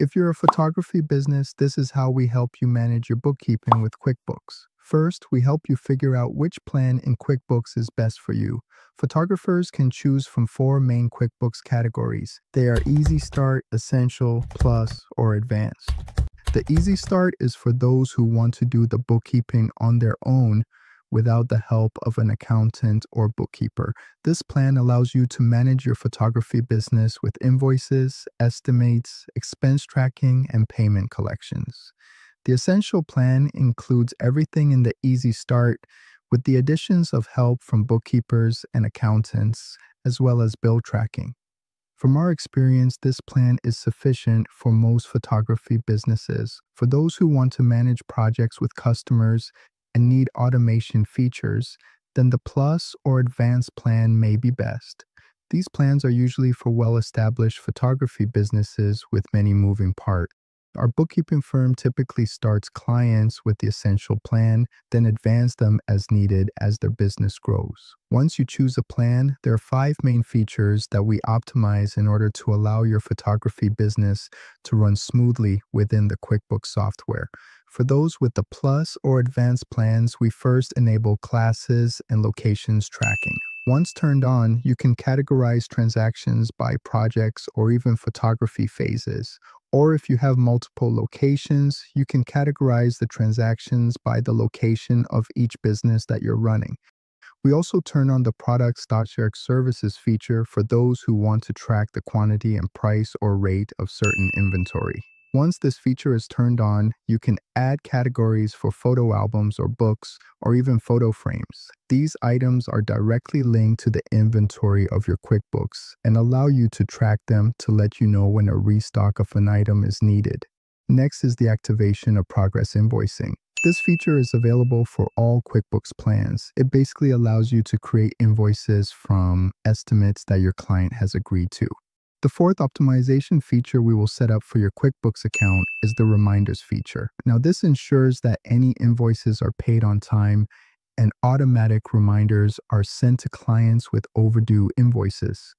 If you're a photography business, this is how we help you manage your bookkeeping with QuickBooks. First, we help you figure out which plan in QuickBooks is best for you. Photographers can choose from four main QuickBooks categories. They are Easy Start, Essential, Plus, or Advanced. The Easy Start is for those who want to do the bookkeeping on their own without the help of an accountant or bookkeeper. This plan allows you to manage your photography business with invoices, estimates, expense tracking, and payment collections. The Essential plan includes everything in the Easy Start with the additions of help from bookkeepers and accountants, as well as bill tracking. From our experience, this plan is sufficient for most photography businesses. For those who want to manage projects with customers and need automation features, then the Plus or Advanced plan may be best. These plans are usually for well established photography businesses with many moving parts. Our bookkeeping firm typically starts clients with the essential plan, then advance them as needed as their business grows. Once you choose a plan, there are five main features that we optimize in order to allow your photography business to run smoothly within the QuickBooks software. For those with the Plus or Advanced plans, we first enable classes and locations tracking. Once turned on, you can categorize transactions by projects or even photography phases, or if you have multiple locations, you can categorize the transactions by the location of each business that you're running. We also turn on the product.shared services feature for those who want to track the quantity and price or rate of certain inventory. Once this feature is turned on, you can add categories for photo albums or books, or even photo frames. These items are directly linked to the inventory of your QuickBooks and allow you to track them to let you know when a restock of an item is needed. Next is the activation of progress invoicing. This feature is available for all QuickBooks plans. It basically allows you to create invoices from estimates that your client has agreed to. The fourth optimization feature we will set up for your QuickBooks account is the reminders feature. Now this ensures that any invoices are paid on time and automatic reminders are sent to clients with overdue invoices.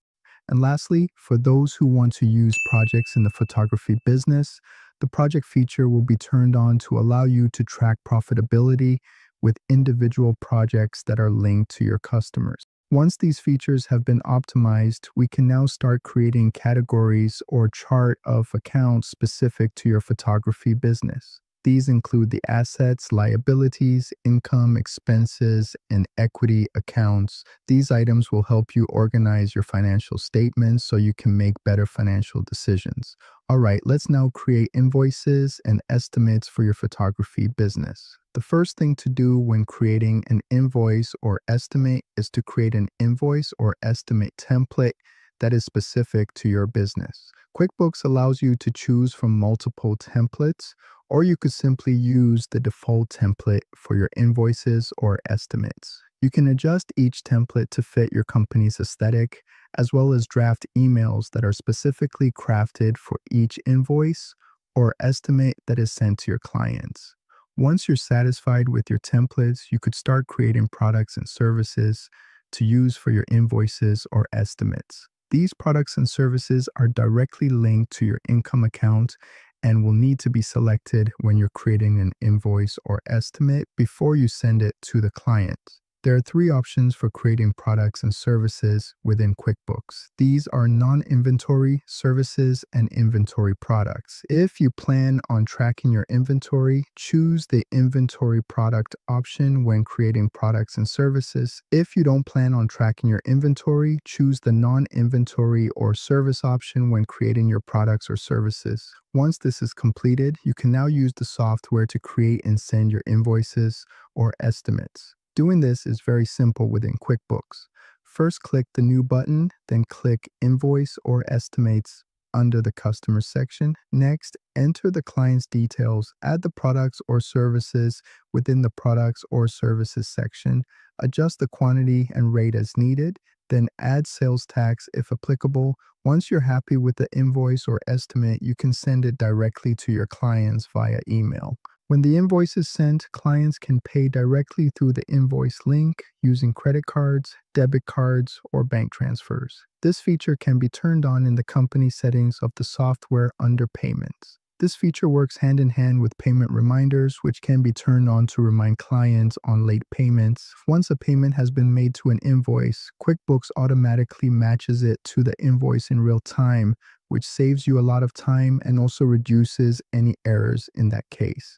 And lastly, for those who want to use projects in the photography business, the project feature will be turned on to allow you to track profitability with individual projects that are linked to your customers. Once these features have been optimized, we can now start creating categories or chart of accounts specific to your photography business. These include the assets, liabilities, income, expenses, and equity accounts. These items will help you organize your financial statements so you can make better financial decisions. All right, let's now create invoices and estimates for your photography business. The first thing to do when creating an invoice or estimate is to create an invoice or estimate template that is specific to your business. QuickBooks allows you to choose from multiple templates, or you could simply use the default template for your invoices or estimates. You can adjust each template to fit your company's aesthetic, as well as draft emails that are specifically crafted for each invoice or estimate that is sent to your clients. Once you're satisfied with your templates, you could start creating products and services to use for your invoices or estimates. These products and services are directly linked to your income account and will need to be selected when you're creating an invoice or estimate before you send it to the client. There are three options for creating products and services within QuickBooks. These are non-inventory, services, and inventory products. If you plan on tracking your inventory, choose the inventory product option when creating products and services. If you don't plan on tracking your inventory, choose the non-inventory or service option when creating your products or services. Once this is completed, you can now use the software to create and send your invoices or estimates. Doing this is very simple within QuickBooks. First click the New button, then click Invoice or Estimates under the Customer section. Next, enter the client's details, add the products or services within the Products or Services section, adjust the quantity and rate as needed, then add sales tax if applicable. Once you're happy with the invoice or estimate, you can send it directly to your clients via email. When the invoice is sent, clients can pay directly through the invoice link using credit cards, debit cards, or bank transfers. This feature can be turned on in the company settings of the software under Payments. This feature works hand in hand with payment reminders, which can be turned on to remind clients on late payments. Once a payment has been made to an invoice, QuickBooks automatically matches it to the invoice in real time, which saves you a lot of time and also reduces any errors in that case.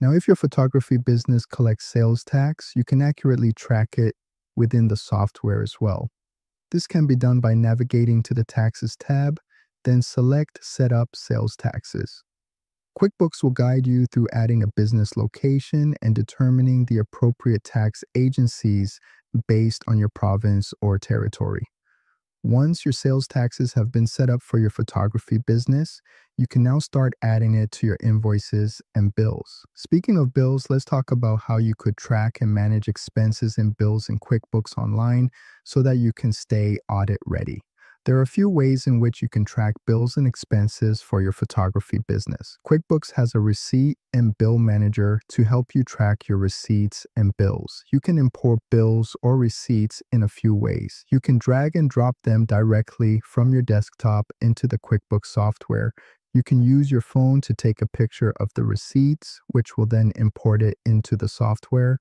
Now, if your photography business collects sales tax, you can accurately track it within the software as well. This can be done by navigating to the Taxes tab, then select Set up Sales Taxes. QuickBooks will guide you through adding a business location and determining the appropriate tax agencies based on your province or territory. Once your sales taxes have been set up for your photography business, you can now start adding it to your invoices and bills. Speaking of bills, let's talk about how you could track and manage expenses and bills in QuickBooks Online so that you can stay audit ready. There are a few ways in which you can track bills and expenses for your photography business. QuickBooks has a receipt and bill manager to help you track your receipts and bills. You can import bills or receipts in a few ways. You can drag and drop them directly from your desktop into the QuickBooks software. You can use your phone to take a picture of the receipts, which will then import it into the software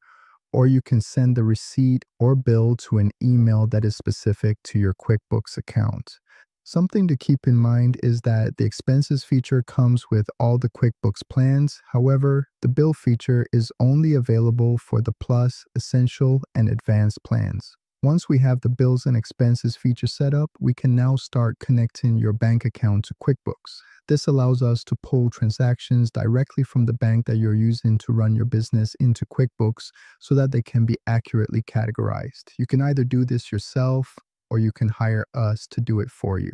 or you can send the receipt or bill to an email that is specific to your QuickBooks account. Something to keep in mind is that the expenses feature comes with all the QuickBooks plans. However, the bill feature is only available for the Plus, Essential, and Advanced plans. Once we have the bills and expenses feature set up, we can now start connecting your bank account to QuickBooks. This allows us to pull transactions directly from the bank that you're using to run your business into QuickBooks so that they can be accurately categorized. You can either do this yourself or you can hire us to do it for you.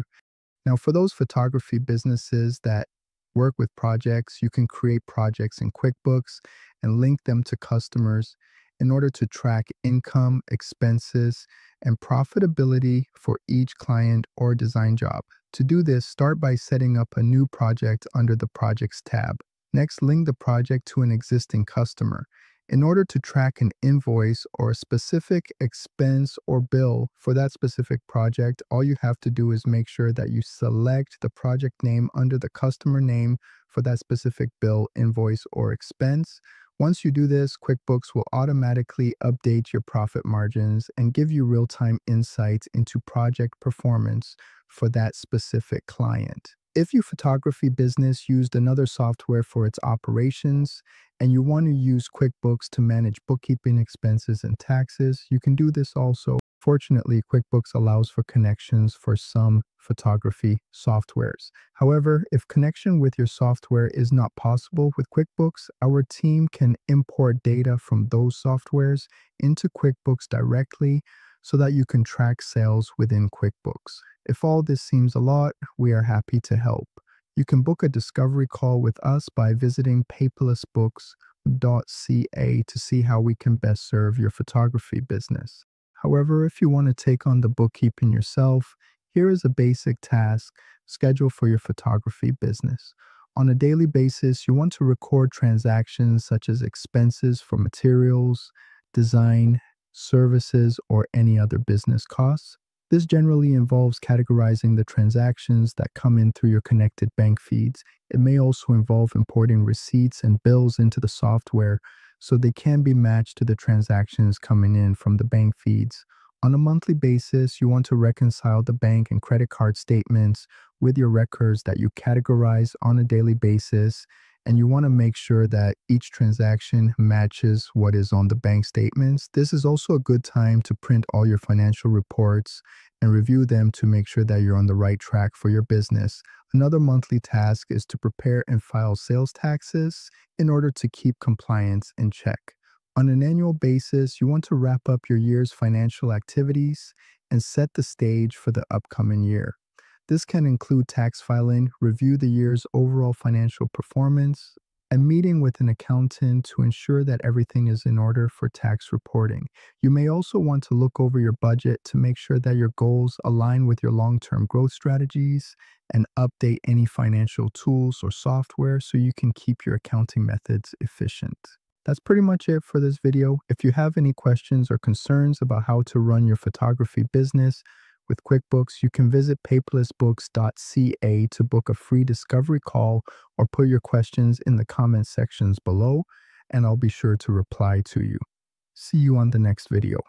Now, for those photography businesses that work with projects, you can create projects in QuickBooks and link them to customers in order to track income, expenses, and profitability for each client or design job. To do this, start by setting up a new project under the Projects tab. Next, link the project to an existing customer. In order to track an invoice or a specific expense or bill for that specific project, all you have to do is make sure that you select the project name under the customer name for that specific bill, invoice, or expense. Once you do this, QuickBooks will automatically update your profit margins and give you real time insights into project performance for that specific client. If your photography business used another software for its operations and you want to use QuickBooks to manage bookkeeping expenses and taxes, you can do this also. Fortunately, QuickBooks allows for connections for some photography softwares. However, if connection with your software is not possible with QuickBooks, our team can import data from those softwares into QuickBooks directly so that you can track sales within QuickBooks. If all this seems a lot, we are happy to help. You can book a discovery call with us by visiting paperlessbooks.ca to see how we can best serve your photography business. However, if you want to take on the bookkeeping yourself, here is a basic task schedule for your photography business. On a daily basis, you want to record transactions such as expenses for materials, design, services, or any other business costs. This generally involves categorizing the transactions that come in through your connected bank feeds. It may also involve importing receipts and bills into the software so they can be matched to the transactions coming in from the bank feeds. On a monthly basis, you want to reconcile the bank and credit card statements with your records that you categorize on a daily basis and you want to make sure that each transaction matches what is on the bank statements. This is also a good time to print all your financial reports and review them to make sure that you're on the right track for your business. Another monthly task is to prepare and file sales taxes in order to keep compliance in check. On an annual basis, you want to wrap up your year's financial activities and set the stage for the upcoming year. This can include tax filing, review the year's overall financial performance, and meeting with an accountant to ensure that everything is in order for tax reporting. You may also want to look over your budget to make sure that your goals align with your long term growth strategies and update any financial tools or software so you can keep your accounting methods efficient. That's pretty much it for this video. If you have any questions or concerns about how to run your photography business with QuickBooks, you can visit paperlessbooks.ca to book a free discovery call or put your questions in the comment sections below, and I'll be sure to reply to you. See you on the next video.